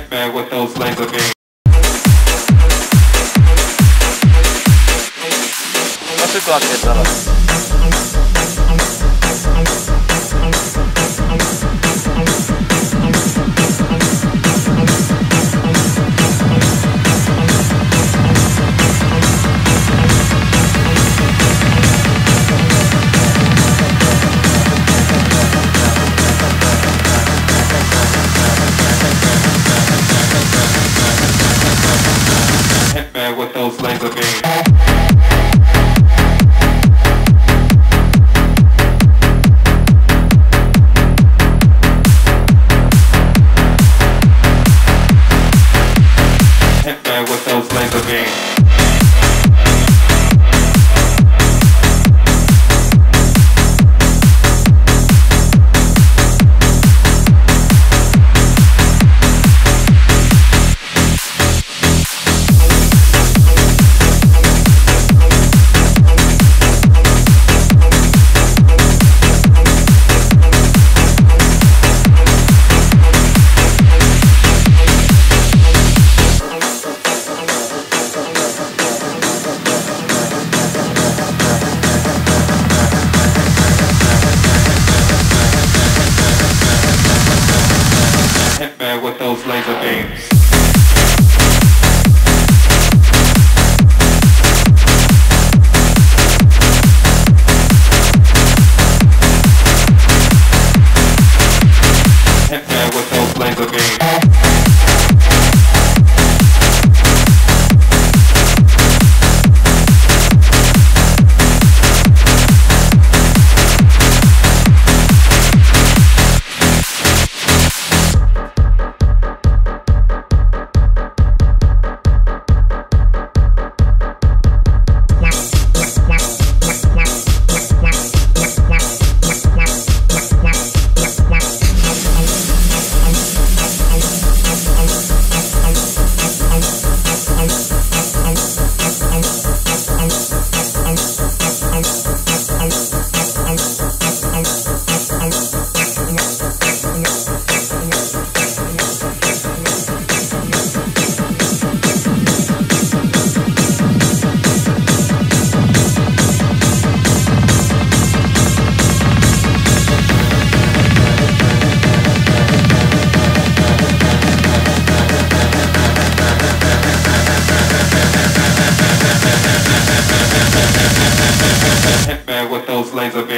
nightmare what those laser beams. Nasıl game. those lines of